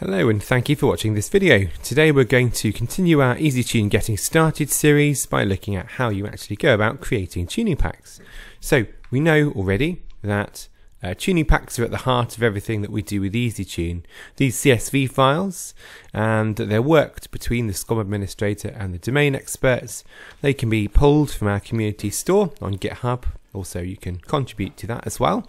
Hello and thank you for watching this video. Today we're going to continue our EasyTune Getting Started series by looking at how you actually go about creating tuning packs. So we know already that uh, tuning packs are at the heart of everything that we do with EasyTune. These CSV files, and they're worked between the SCOM administrator and the domain experts. They can be pulled from our community store on GitHub. Also, you can contribute to that as well.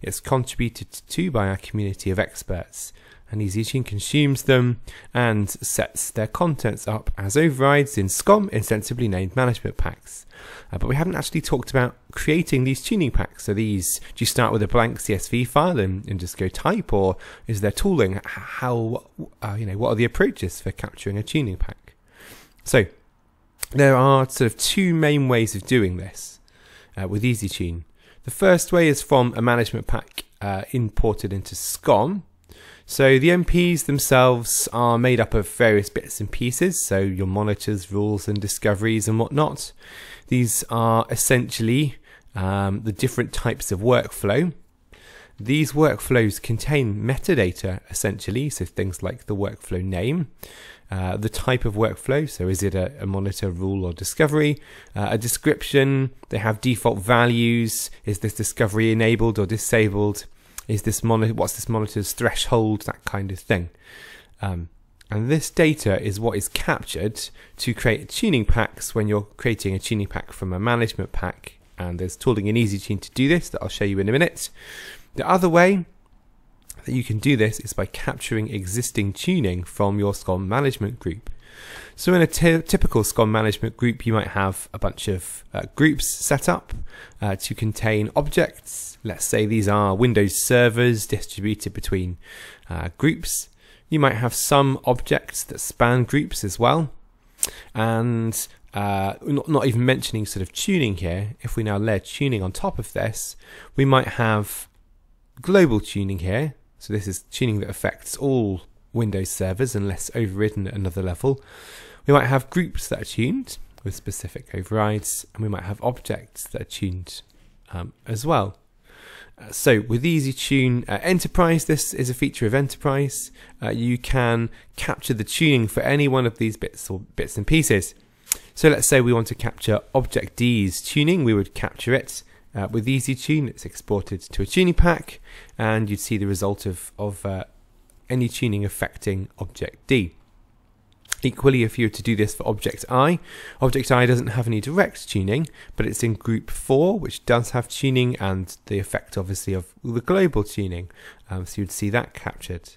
It's contributed to by our community of experts and EasyTune consumes them and sets their contents up as overrides in SCOM in sensibly named management packs. Uh, but we haven't actually talked about creating these tuning packs. So these, do you start with a blank CSV file and, and just go type, or is there tooling? How, uh, you know, what are the approaches for capturing a tuning pack? So there are sort of two main ways of doing this uh, with EasyTune. The first way is from a management pack uh, imported into SCOM, so the MPs themselves are made up of various bits and pieces, so your monitors, rules and discoveries and whatnot. These are essentially um, the different types of workflow. These workflows contain metadata essentially, so things like the workflow name, uh, the type of workflow, so is it a, a monitor, rule, or discovery, uh, a description, they have default values, is this discovery enabled or disabled, is this monitor, what's this monitor's threshold, that kind of thing. Um, and this data is what is captured to create tuning packs when you're creating a tuning pack from a management pack. And there's tooling in EasyTune to do this that I'll show you in a minute. The other way that you can do this is by capturing existing tuning from your SCOM management group. So in a typical SCOM management group, you might have a bunch of uh, groups set up uh, to contain objects. Let's say these are Windows servers distributed between uh, groups. You might have some objects that span groups as well. And uh, not, not even mentioning sort of tuning here, if we now layer tuning on top of this, we might have global tuning here. So this is tuning that affects all Windows servers unless overridden at another level. We might have groups that are tuned with specific overrides, and we might have objects that are tuned um, as well. Uh, so with EasyTune uh, Enterprise, this is a feature of Enterprise. Uh, you can capture the tuning for any one of these bits or bits and pieces. So let's say we want to capture object D's tuning, we would capture it uh, with EasyTune. It's exported to a tuning pack, and you'd see the result of, of uh, any tuning affecting object D. Equally, if you were to do this for object I, object I doesn't have any direct tuning, but it's in group 4, which does have tuning and the effect, obviously, of the global tuning. Um, so you'd see that captured.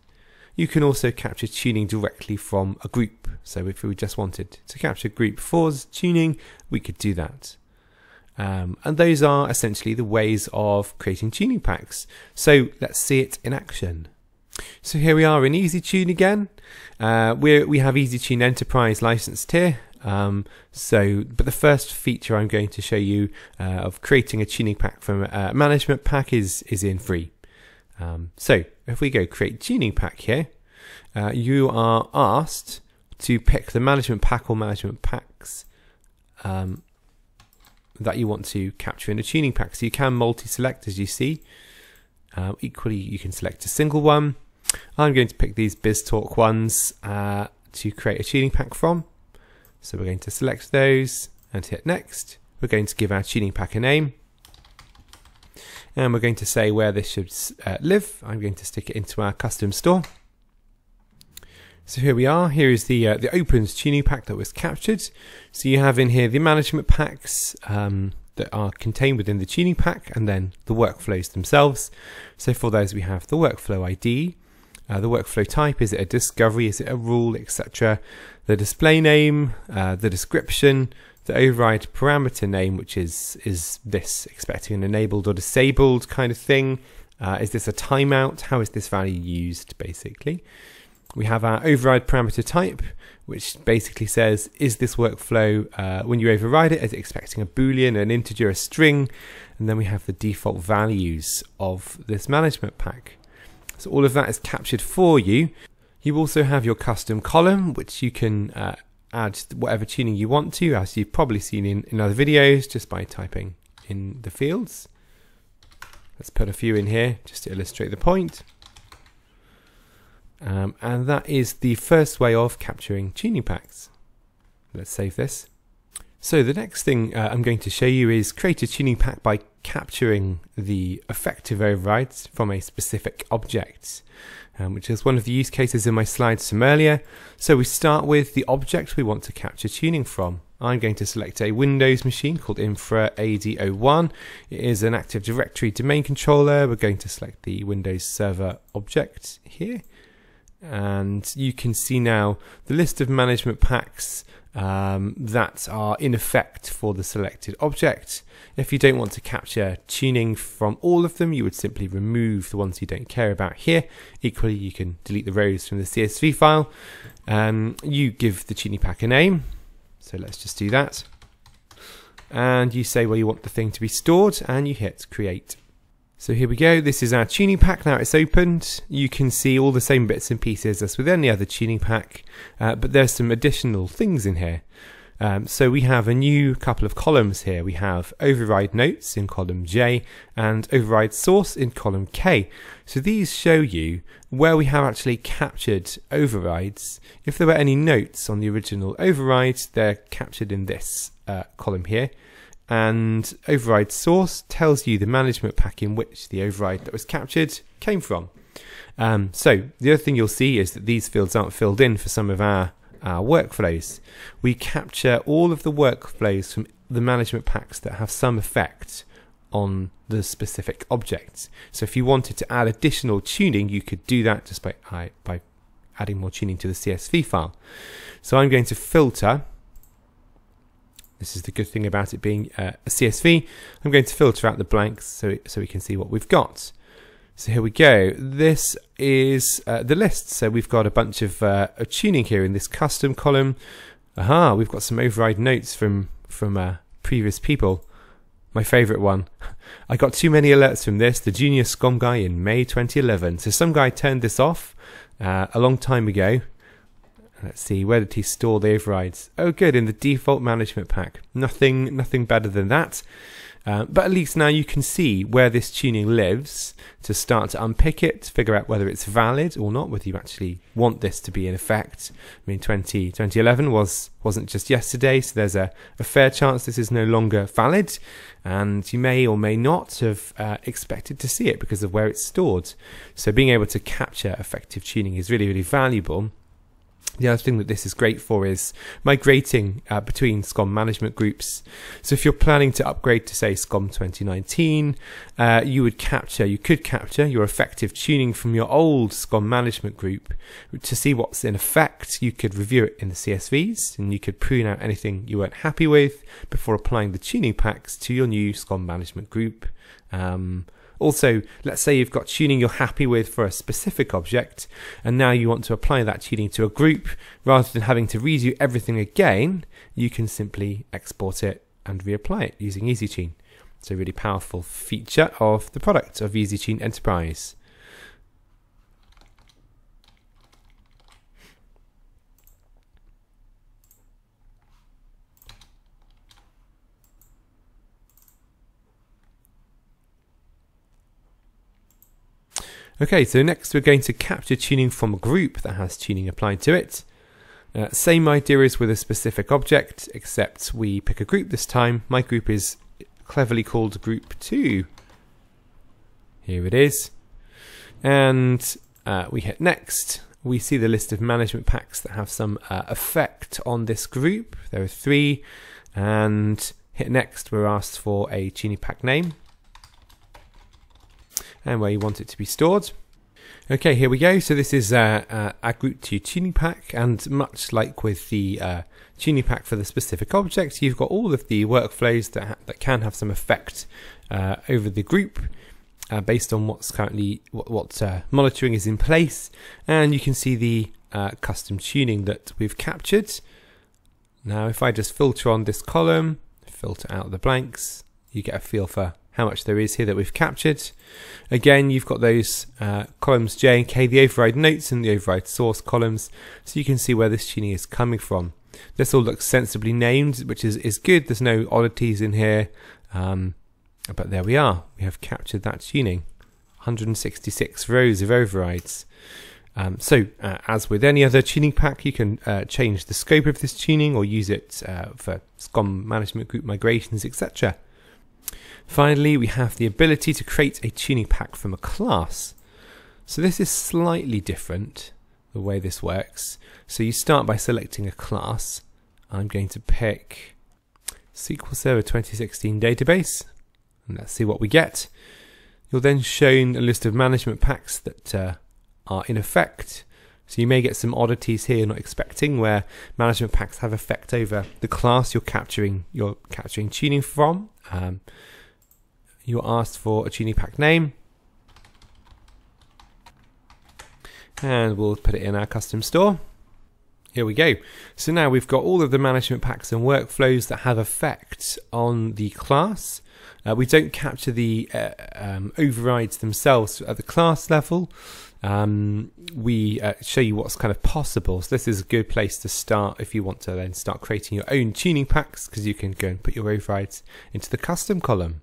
You can also capture tuning directly from a group. So if we just wanted to capture group 4's tuning, we could do that. Um, and those are essentially the ways of creating tuning packs. So let's see it in action. So here we are in EasyTune again. Uh, we we have EasyTune Enterprise licensed here. Um, so, but the first feature I'm going to show you uh, of creating a tuning pack from a management pack is is in free. Um, so if we go create tuning pack here, uh, you are asked to pick the management pack or management packs um, that you want to capture in a tuning pack. So you can multi-select as you see. Uh, equally, you can select a single one. I'm going to pick these BizTalk ones uh, to create a tuning pack from. So we're going to select those and hit next. We're going to give our tuning pack a name. And we're going to say where this should uh, live. I'm going to stick it into our custom store. So here we are. Here is the uh, the opened tuning pack that was captured. So you have in here the management packs, um, that are contained within the tuning pack and then the workflows themselves. So for those we have the workflow ID, uh, the workflow type, is it a discovery, is it a rule, etc. The display name, uh, the description, the override parameter name, which is is this expecting an enabled or disabled kind of thing. Uh, is this a timeout? How is this value used, basically? We have our override parameter type, which basically says, is this workflow, uh, when you override it, is it expecting a boolean, an integer, a string? And then we have the default values of this management pack. So all of that is captured for you. You also have your custom column, which you can uh, add whatever tuning you want to, as you've probably seen in, in other videos, just by typing in the fields. Let's put a few in here, just to illustrate the point. Um, and that is the first way of capturing tuning packs. Let's save this. So the next thing uh, I'm going to show you is create a tuning pack by capturing the effective overrides from a specific object, um, which is one of the use cases in my slides from earlier. So we start with the object we want to capture tuning from. I'm going to select a Windows machine called Infra AD01. It is an Active Directory domain controller. We're going to select the Windows Server object here. And you can see now the list of management packs um, that are in effect for the selected object. If you don't want to capture tuning from all of them, you would simply remove the ones you don't care about here. Equally, you can delete the rows from the CSV file. Um, you give the tuning pack a name. So let's just do that. And you say where you want the thing to be stored and you hit create. So here we go, this is our tuning pack now it's opened. You can see all the same bits and pieces as with any other tuning pack, uh, but there's some additional things in here. Um, so we have a new couple of columns here. We have override notes in column J and override source in column K. So these show you where we have actually captured overrides. If there were any notes on the original override, they're captured in this uh, column here and override source tells you the management pack in which the override that was captured came from. Um, so the other thing you'll see is that these fields aren't filled in for some of our, our workflows. We capture all of the workflows from the management packs that have some effect on the specific objects. So if you wanted to add additional tuning, you could do that just by, by adding more tuning to the CSV file. So I'm going to filter this is the good thing about it being uh, a CSV. I'm going to filter out the blanks so, so we can see what we've got. So here we go. This is uh, the list. So we've got a bunch of, uh, tuning here in this custom column. Aha, we've got some override notes from, from uh, previous people. My favorite one. I got too many alerts from this, the junior SCOM guy in May 2011. So some guy turned this off uh, a long time ago Let's see, where did he store the overrides? Oh, good, in the default management pack. Nothing, nothing better than that. Uh, but at least now you can see where this tuning lives to start to unpick it, figure out whether it's valid or not, whether you actually want this to be in effect. I mean, 20, 2011 was, wasn't just yesterday, so there's a, a fair chance this is no longer valid, and you may or may not have uh, expected to see it because of where it's stored. So being able to capture effective tuning is really, really valuable. The other thing that this is great for is migrating uh, between SCOM management groups. So if you're planning to upgrade to say SCOM 2019, uh, you would capture, you could capture your effective tuning from your old SCOM management group to see what's in effect. You could review it in the CSVs and you could prune out anything you weren't happy with before applying the tuning packs to your new SCOM management group. Um, also, let's say you've got tuning you're happy with for a specific object, and now you want to apply that tuning to a group. Rather than having to redo everything again, you can simply export it and reapply it using EasyTune. It's a really powerful feature of the product of EasyTune Enterprise. Okay, so next we're going to capture tuning from a group that has tuning applied to it. Uh, same idea as with a specific object, except we pick a group this time. My group is cleverly called group 2. Here it is. And uh, we hit next. We see the list of management packs that have some uh, effect on this group. There are three. And hit next, we're asked for a tuning pack name and where you want it to be stored. Okay, here we go. So this is uh, uh, our Group 2 tuning pack, and much like with the uh, tuning pack for the specific object, you've got all of the workflows that, that can have some effect uh, over the group uh, based on what's currently what, what uh, monitoring is in place, and you can see the custom tuning that we've captured. Now, if I just filter on this column, filter out the blanks, you get a feel for how much there is here that we've captured. Again, you've got those uh, columns J and K, the override notes and the override source columns, so you can see where this tuning is coming from. This all looks sensibly named, which is, is good. There's no oddities in here, um, but there we are. We have captured that tuning. 166 rows of overrides. Um, so, uh, as with any other tuning pack, you can uh, change the scope of this tuning or use it uh, for SCOM management group migrations, etc. Finally, we have the ability to create a tuning pack from a class. So this is slightly different, the way this works. So you start by selecting a class. I'm going to pick SQL Server 2016 database, and let's see what we get. You're then shown a list of management packs that uh, are in effect. So you may get some oddities here you're not expecting, where management packs have effect over the class you're capturing you're capturing tuning from. Um, you're asked for a tuning pack name, and we'll put it in our custom store. Here we go. So now we've got all of the management packs and workflows that have effects on the class. Uh, we don't capture the uh, um, overrides themselves at the class level. Um, we uh, show you what's kind of possible. So this is a good place to start if you want to then start creating your own tuning packs because you can go and put your overrides into the custom column.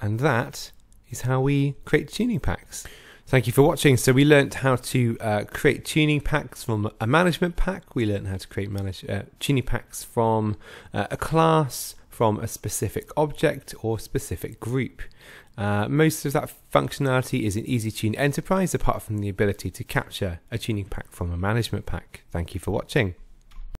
And that is how we create tuning packs. Thank you for watching. So we learned how to uh, create tuning packs from a management pack. We learned how to create manage, uh, tuning packs from uh, a class, from a specific object or specific group. Uh, most of that functionality is in EasyTune Enterprise, apart from the ability to capture a tuning pack from a management pack. Thank you for watching.